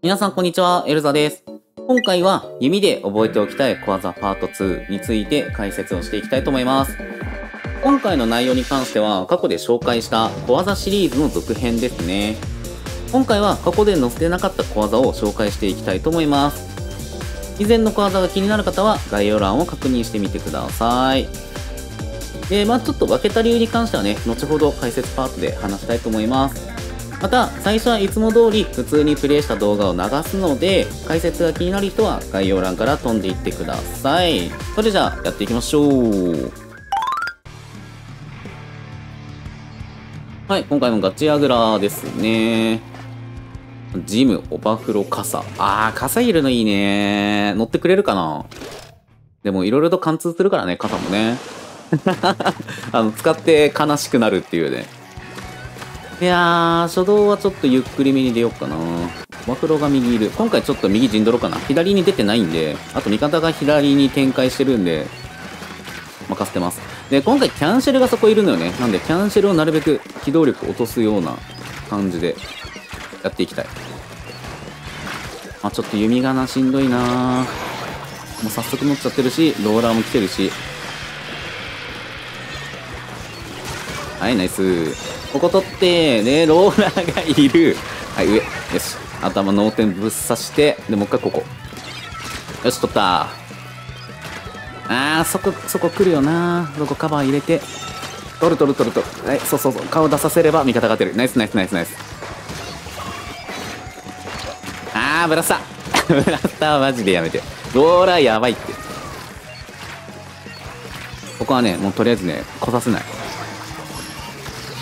皆さんこんにちは、エルザです。今回は弓で覚えておきたい小技パート2について解説をしていきたいと思います。今回の内容に関しては過去で紹介した小技シリーズの続編ですね。今回は過去で載せてなかった小技を紹介していきたいと思います。以前の小技が気になる方は概要欄を確認してみてください。で、まあちょっと分けた理由に関してはね、後ほど解説パートで話したいと思います。また、最初はいつも通り普通にプレイした動画を流すので、解説が気になる人は概要欄から飛んでいってください。それじゃあ、やっていきましょう。はい、今回もガチアグラですね。ジム、オバフロ、傘。あー、傘いるのいいね。乗ってくれるかなでも、いろいろと貫通するからね、傘もね。あの、使って悲しくなるっていうね。いやー、初動はちょっとゆっくりめに出ようかな。マクロが右いる。今回ちょっと右陣取ろうかな。左に出てないんで、あと味方が左に展開してるんで、任せてます。で、今回キャンシェルがそこいるのよね。なんで、キャンシェルをなるべく機動力落とすような感じでやっていきたい。まあ、ちょっと弓がな、しんどいなもう早速乗っちゃってるし、ローラーも来てるし。はい、ナイス。ここ取って、で、ローラーがいる。はい、上。よし。頭脳天ぶっ刺して、で、もう一回ここ。よし、取った。あー、そこ、そこ来るよなそこカバー入れて。取る取る取る取る。はい、そうそうそう。顔出させれば味方が出る。ナイスナイスナイスナイス。あー、ブラスター。ブラスターマジでやめて。ローラーやばいって。ここはね、もうとりあえずね、来させない。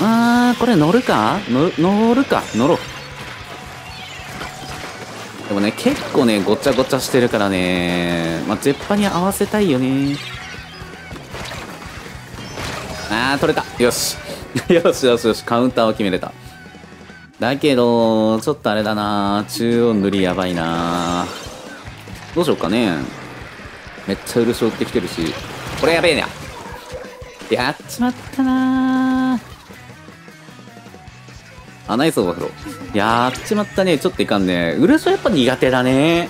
あー、これ乗るか？乗るか？乗ろう。でもね、結構ね、ごちゃごちゃしてるからね、まあ、絶波に合わせたいよね。あー、取れた。よし。よしよしよし、カウンターを決めれた。だけど、ちょっとあれだな中央塗りやばいなどうしようかね。めっちゃ漆追ってきてるし。これやべえな。やっちまったなあ、ナイスオーバーフロー。やっちまったね。ちょっといかんね。漆はやっぱ苦手だね。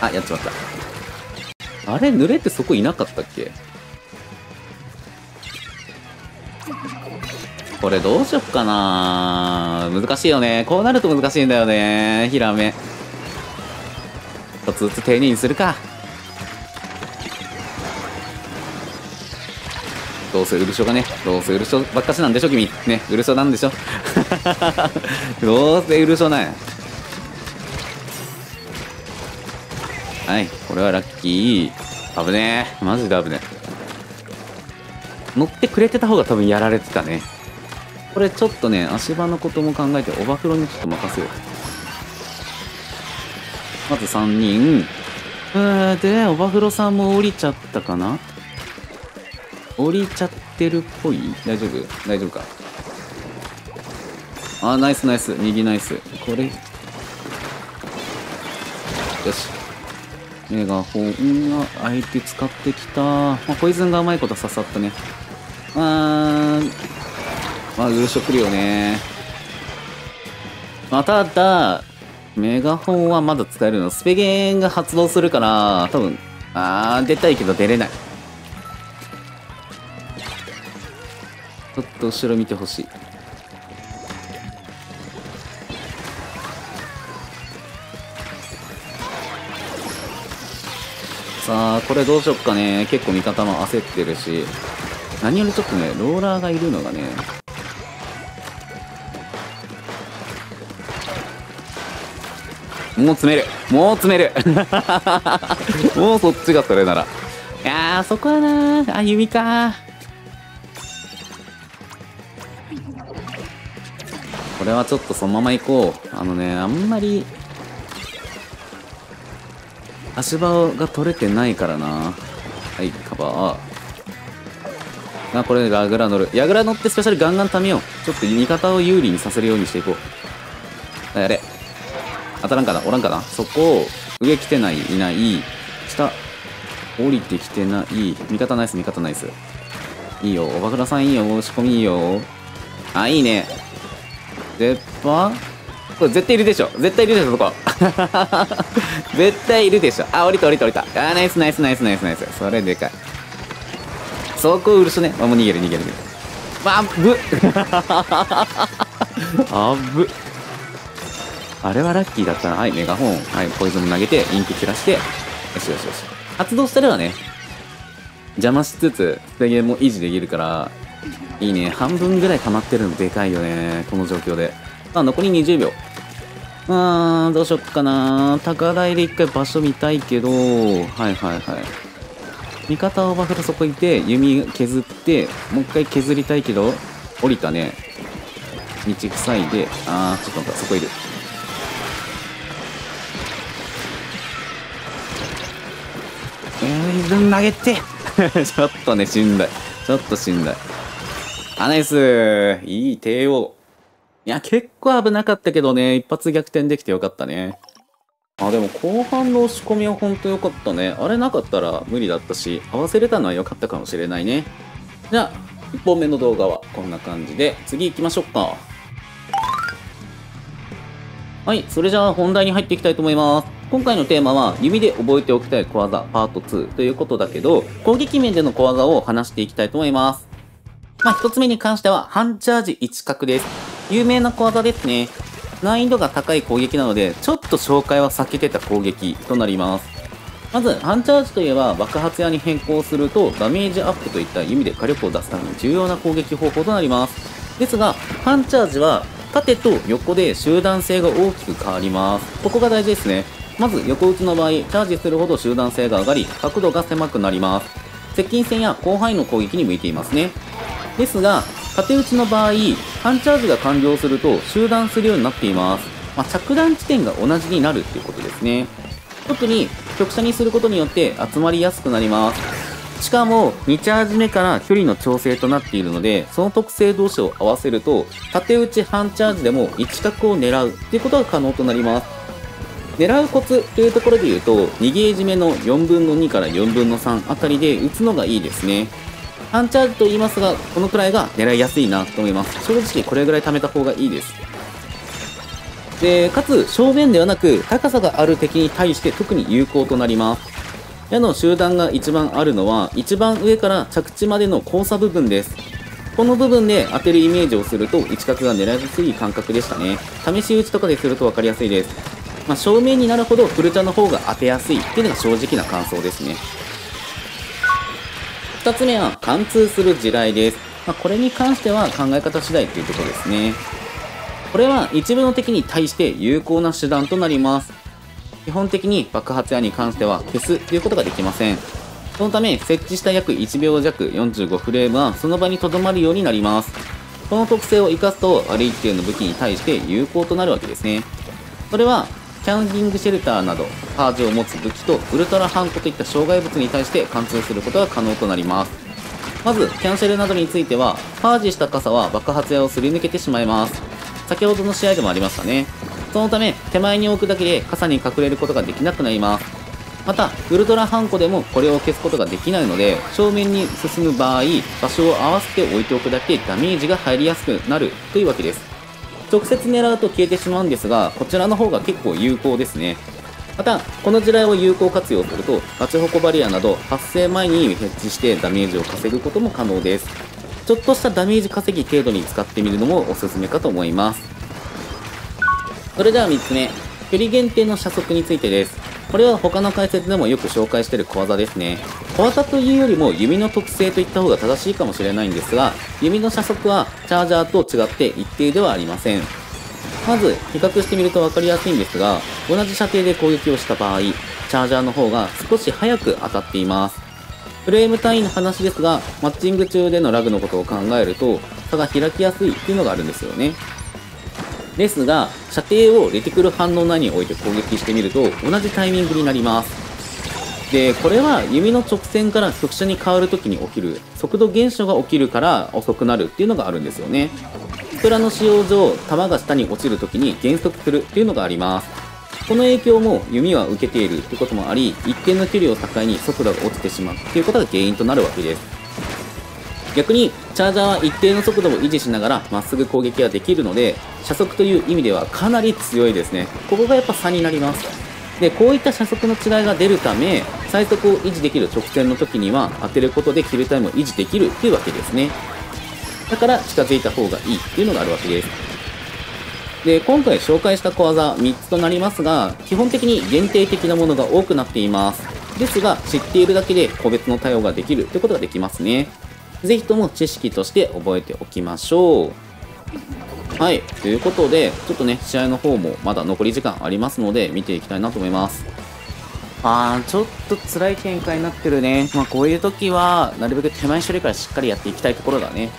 あ、やっちまった。あれ濡れてそこいなかったっけ？これどうしよっかな難しいよね。こうなると難しいんだよね。ヒラメ。一つずつ丁寧にするか。どうせウルショがね、どうせウルショばっかしなんでしょ、君。ね、ウルショなんでしょ。どうせウルショなんや。はい、これはラッキー。危ねえ。マジで危ねえ。乗ってくれてた方が多分やられてたね。これちょっとね、足場のことも考えて、オバフロにちょっと任せよう。まず3人。うーで、オバフロさんも降りちゃったかな降りちゃってるっぽい？大丈夫？大丈夫か？あ、ナイスナイス。右ナイス。これ。よし。メガホンが相手使ってきた。まあ、ポイズンがうまいこと刺さったね。あー、まあ、ウルショ来るよね。まあ、ただ、メガホンはまだ使えるの。スペゲンが発動するから、多分、あー、出たいけど出れない。ちょっと後ろ見てほしい。さあ、これどうしよっかね。結構味方も焦ってるし。何よりちょっとね、ローラーがいるのがね。もう詰めるもう詰める もうそっちがそれなら。いやー、そこはなー。あ、弓かれはちょっとそのまま行こう。あのね、あんまり、足場が取れてないからな。はい、カバー。あ、これ、ラグラ乗る。ヤグラ乗ってスペシャルガンガン貯めよう。ちょっと味方を有利にさせるようにしていこう。あやれ。当たらんかな？おらんかな？そこ、上来てない、いない。下、降りてきてない。味方ナイス、味方ナイス。いいよ。おばくらさんいいよ。仕込みいいよ。あ、いいね。絶版これ絶対いるでしょ。絶対いるでしょそこ。絶対いるでしょ。あ降りた降りた降りた。あーナイスナイスナイスナイスナイス。それでかい。そこうるしね。あもう逃げる逃げる逃げる。あぶあぶあれはラッキーだったな。はいメガホン。はいポイズン投げてインク散らして。よしよしよし。発動したらね。邪魔しつつ制限も維持できるからいいね。半分ぐらい溜まってるのでかいよね。この状況で。あ残り20秒。うーんどうしよっかな。高台で一回場所見たいけど。はいはいはい。味方をバフルそこいて弓削ってもう一回削りたいけど降りたね。道塞いで。あーちょっと待ったそこいる。えー、投げて。ちょっとねしんどい。ちょっとしんどい。あナイス。いい帝王。いや結構危なかったけどね。一発逆転できてよかったね。あでも後半の押し込みは本当良かったね。あれなかったら無理だったし合わせれたのは良かったかもしれないね。じゃあ1本目の動画はこんな感じで次行きましょうか。はいそれじゃあ本題に入っていきたいと思います。今回のテーマは弓で覚えておきたい小技パート2ということだけど攻撃面での小技を話していきたいと思います。まあ一つ目に関しては半チャージ1角です。有名な小技ですね。難易度が高い攻撃なのでちょっと紹介は避けてた攻撃となります。まず半チャージといえば爆発矢に変更するとダメージアップといった弓で火力を出すために重要な攻撃方法となります。ですが半チャージは縦と横で集団性が大きく変わります。ここが大事ですね。まず横打ちの場合チャージするほど集団性が上がり角度が狭くなります。接近戦や広範囲の攻撃に向いていますね。ですが縦打ちの場合半チャージが完了すると集団するようになっています、まあ、着弾地点が同じになるっていうことですね。特に直射にすることによって集まりやすくなります。しかも2チャージ目から距離の調整となっているのでその特性同士を合わせると縦打ち半チャージでも1角を狙うっていうことが可能となります。狙うコツというところで言うと2ゲージ目の4分の2から4分の3あたりで打つのがいいですね。半チャージと言いますがこのくらいが狙いやすいなと思います。正直これぐらい貯めた方がいいです。でかつ正面ではなく高さがある敵に対して特に有効となります。矢の集団が一番あるのは一番上から着地までの交差部分です。この部分で当てるイメージをすると一角が狙いやすい感覚でしたね。試し打ちとかですると分かりやすいです、まあ、正面になるほどフルチャの方が当てやすいっていうのが正直な感想ですね。2つ目は貫通する地雷です、まあ、これに関しては考え方次第というところですね。これは一部の敵に対して有効な手段となります。基本的に爆発矢に関しては消すということができません。そのため設置した約1秒弱45フレームはその場に留まるようになります。この特性を生かすとある一定の武器に対して有効となるわけですね。それはキャンディングシェルターなどパージを持つ武器とウルトラハンコといった障害物に対して貫通することが可能となります。まずキャンセルなどについてはパージした傘は爆発矢をすり抜けてしまいます。先ほどの試合でもありましたね。そのため手前に置くだけで傘に隠れることができなくなります。またウルトラハンコでもこれを消すことができないので正面に進む場合場所を合わせて置いておくだけダメージが入りやすくなるというわけです。直接狙うと消えてしまうんですがこちらの方が結構有効ですね。またこの地雷を有効活用するとガチホコバリアなど発生前にヘッジしてダメージを稼ぐことも可能です。ちょっとしたダメージ稼ぎ程度に使ってみるのもおすすめかと思います。それでは3つ目距離限定の射速についてです。これは他の解説でもよく紹介している小技ですね。小技というよりも弓の特性といった方が正しいかもしれないんですが弓の射速はチャージャーと違って一定ではありません。まず比較してみると分かりやすいんですが同じ射程で攻撃をした場合チャージャーの方が少し早く当たっています。フレーム単位の話ですがマッチング中でのラグのことを考えると差が開きやすいっていうのがあるんですよね。ですが射程をレティクル反応内に置いて攻撃してみると同じタイミングになります。でこれは弓の直線から直射に変わる時に起きる速度減少が起きるから遅くなるっていうのがあるんですよね。スプラの使用上弾が下に落ちる時に減速するっていうのがあります。この影響も弓は受けているってこともあり一定の距離を境に速度が落ちてしまうっていうことが原因となるわけです。逆にチャージャーは一定の速度を維持しながらまっすぐ攻撃ができるので車速という意味ではかなり強いですね。ここがやっぱ差になります。でこういった車速の違いが出るため最速を維持できる直線の時には当てることでキルタイムを維持できるっていうわけですね。だから近づいた方がいいっていうのがあるわけです。で今回紹介した小技3つとなりますが基本的に限定的なものが多くなっています。ですが知っているだけで個別の対応ができるということができますね。ぜひとも知識として覚えておきましょう。はいということでちょっとね試合の方もまだ残り時間ありますので見ていきたいなと思います。あーちょっと辛い展開になってるね。まあこういう時はなるべく手前処理からしっかりやっていきたいところだね。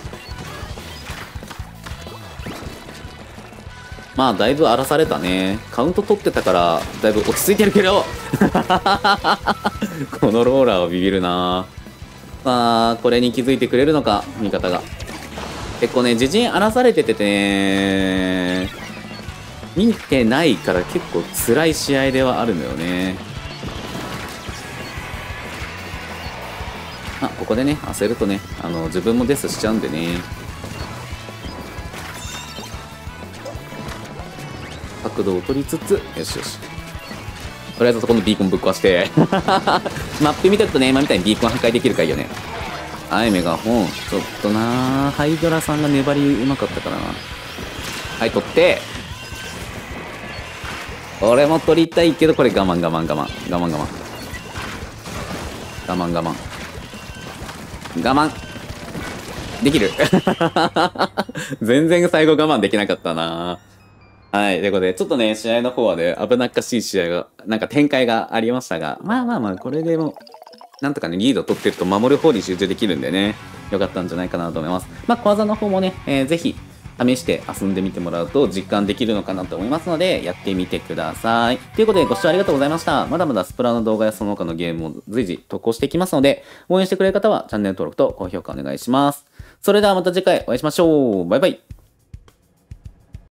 まあ、だいぶ荒らされたね。カウント取ってたから、だいぶ落ち着いてるけど。このローラーはビビるなまあ、これに気づいてくれるのか、味方が。結構ね、自陣荒らされててね、見てないから結構辛い試合ではあるのよね。あ、ここでね、焦るとね、あの、自分もデスしちゃうんでね。角度を取りつつ、よしよし。とりあえずそこのビーコンぶっ壊して マップ見てるとね、今みたいにビーコン破壊できるかいいよね。はい、メガホン。ちょっとなハイドラさんが粘りうまかったからな。はい、取って。俺も取りたいけど、これ我慢我慢我慢。我慢我慢。我慢我慢。我慢。できる 全然最後我慢できなかったなはい。ということで、ちょっとね、試合の方はね、危なっかしい試合が、なんか展開がありましたが、まあまあまあ、これでも、なんとかね、リード取ってると守る方に集中できるんでね、よかったんじゃないかなと思います。まあ、小技の方もね、えー、ぜひ、試して遊んでみてもらうと実感できるのかなと思いますので、やってみてください。ということで、ご視聴ありがとうございました。まだまだスプラの動画やその他のゲームを随時投稿していきますので、応援してくれる方はチャンネル登録と高評価お願いします。それではまた次回お会いしましょう。バイバイ。